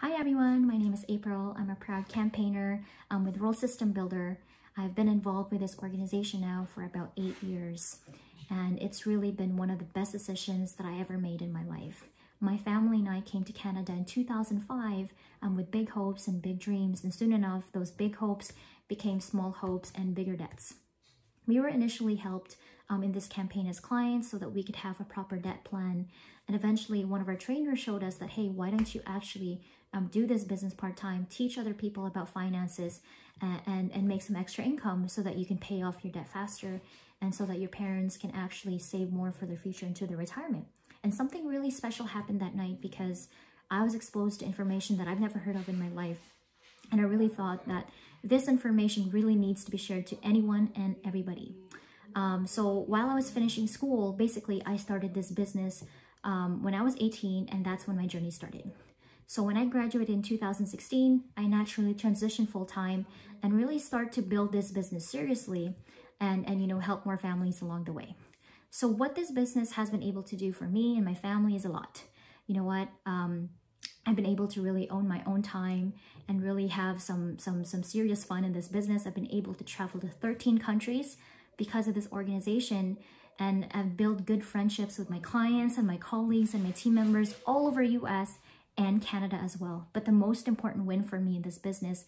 Hi everyone, my name is April. I'm a proud campaigner um, with World System Builder. I've been involved with this organization now for about eight years, and it's really been one of the best decisions that I ever made in my life. My family and I came to Canada in 2005 um, with big hopes and big dreams, and soon enough, those big hopes became small hopes and bigger debts. We were initially helped um, in this campaign as clients so that we could have a proper debt plan. And eventually one of our trainers showed us that, hey, why don't you actually um, do this business part-time, teach other people about finances and, and, and make some extra income so that you can pay off your debt faster and so that your parents can actually save more for their future into their retirement. And something really special happened that night because I was exposed to information that I've never heard of in my life. And I really thought that this information really needs to be shared to anyone and everybody. Um, so while I was finishing school, basically I started this business um, when I was 18 and that's when my journey started. So when I graduated in 2016, I naturally transitioned full-time and really start to build this business seriously and, and, you know, help more families along the way. So what this business has been able to do for me and my family is a lot. You know what? Um, I've been able to really own my own time and really have some, some, some serious fun in this business. I've been able to travel to 13 countries because of this organization and I've built good friendships with my clients and my colleagues and my team members all over US and Canada as well. But the most important win for me in this business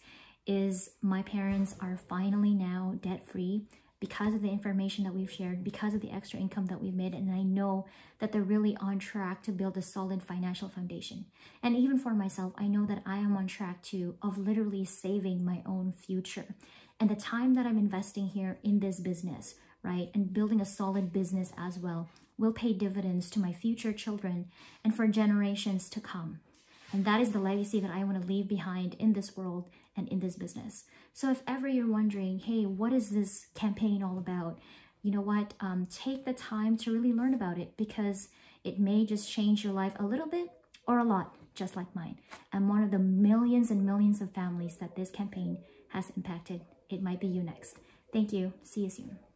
is my parents are finally now debt free because of the information that we've shared, because of the extra income that we've made, and I know that they're really on track to build a solid financial foundation. And even for myself, I know that I am on track to of literally saving my own future. And the time that I'm investing here in this business, right, and building a solid business as well, will pay dividends to my future children and for generations to come. And that is the legacy that I want to leave behind in this world and in this business. So if ever you're wondering, hey, what is this campaign all about? You know what? Um, take the time to really learn about it because it may just change your life a little bit or a lot, just like mine. I'm one of the millions and millions of families that this campaign has impacted. It might be you next. Thank you. See you soon.